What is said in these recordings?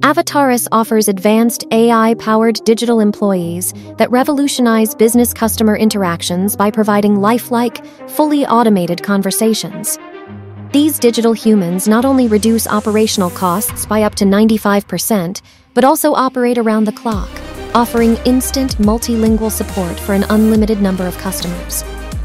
Avataris offers advanced AI powered digital employees that revolutionize business customer interactions by providing lifelike, fully automated conversations. These digital humans not only reduce operational costs by up to 95%, but also operate around the clock, offering instant multilingual support for an unlimited number of customers.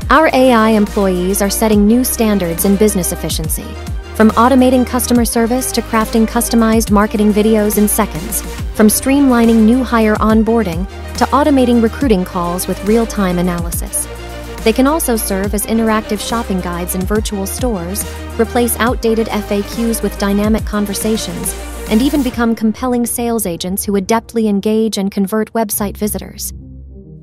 Our AI employees are setting new standards in business efficiency from automating customer service to crafting customized marketing videos in seconds, from streamlining new hire onboarding to automating recruiting calls with real time analysis. They can also serve as interactive shopping guides in virtual stores, replace outdated FAQs with dynamic conversations, and even become compelling sales agents who adeptly engage and convert website visitors.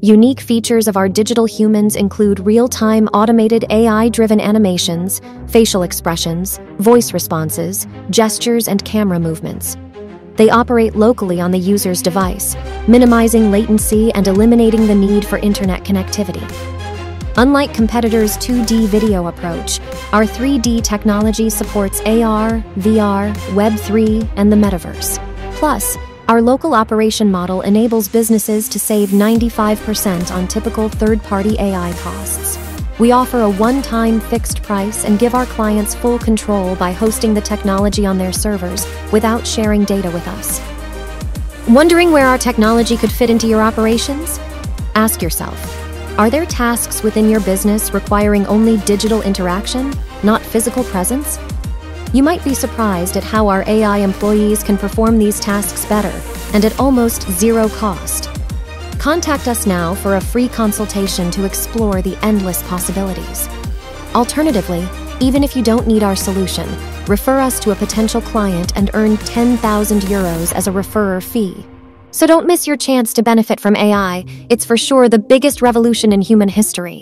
Unique features of our digital humans include real time automated AI driven animations, facial expressions, voice responses, gestures, and camera movements. They operate locally on the user's device, minimizing latency and eliminating the need for internet connectivity. Unlike competitors' 2D video approach, our 3D technology supports AR, VR, Web3, and the metaverse. Plus, our local operation model enables businesses to save 95% on typical third party AI costs. We offer a one time fixed price and give our clients full control by hosting the technology on their servers without sharing data with us. Wondering where our technology could fit into your operations? Ask yourself Are there tasks within your business requiring only digital interaction, not physical presence? You might be surprised at how our AI employees can perform these tasks better and at almost zero cost. Contact us now for a free consultation to explore the endless possibilities. Alternatively, even if you don't need our solution, refer us to a potential client and earn 10,000 euros as a referrer fee. So don't miss your chance to benefit from AI. It's for sure the biggest revolution in human history.